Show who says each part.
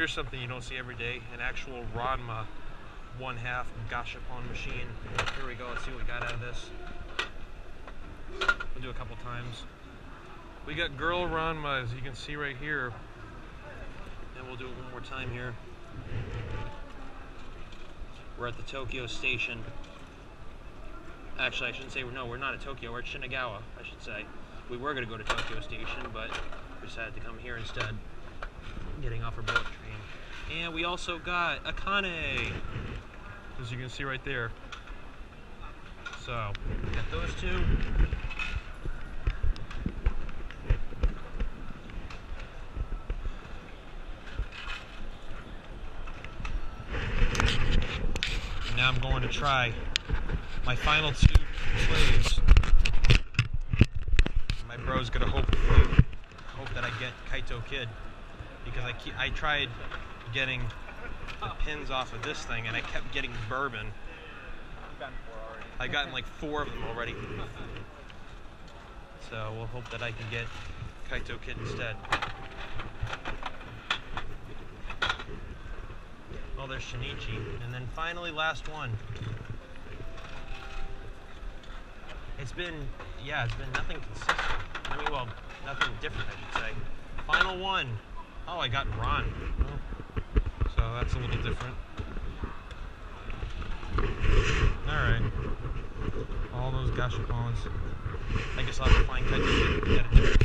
Speaker 1: Here's something you don't see every day, an actual Ranma one half Gashapon machine. Here we go, let's see what we got out of this. We'll do a couple times. We got Girl Ranma, as you can see right here. And we'll do it one more time here. We're at the Tokyo station. Actually, I shouldn't say, no, we're not at Tokyo, we're at Shinagawa, I should say. We were going to go to Tokyo station, but we decided to come here instead, getting off our bullet train. And we also got Akane, as you can see right there. So, got those two. now I'm going to try my final two plays. My bro's gonna hope hope that I get Kaito Kid because I keep, I tried getting the pins off of this thing and I kept getting bourbon. I've gotten like four of them already. So we'll hope that I can get Kaito Kid instead. Oh, there's Shinichi. And then finally, last one. It's been, yeah, it's been nothing consistent. I mean, well, nothing different, I should say. Final one. Oh, I got Ran. Oh. So that's a little different. Alright. All those Gashapons. I guess I'll have to find Kaito at a different.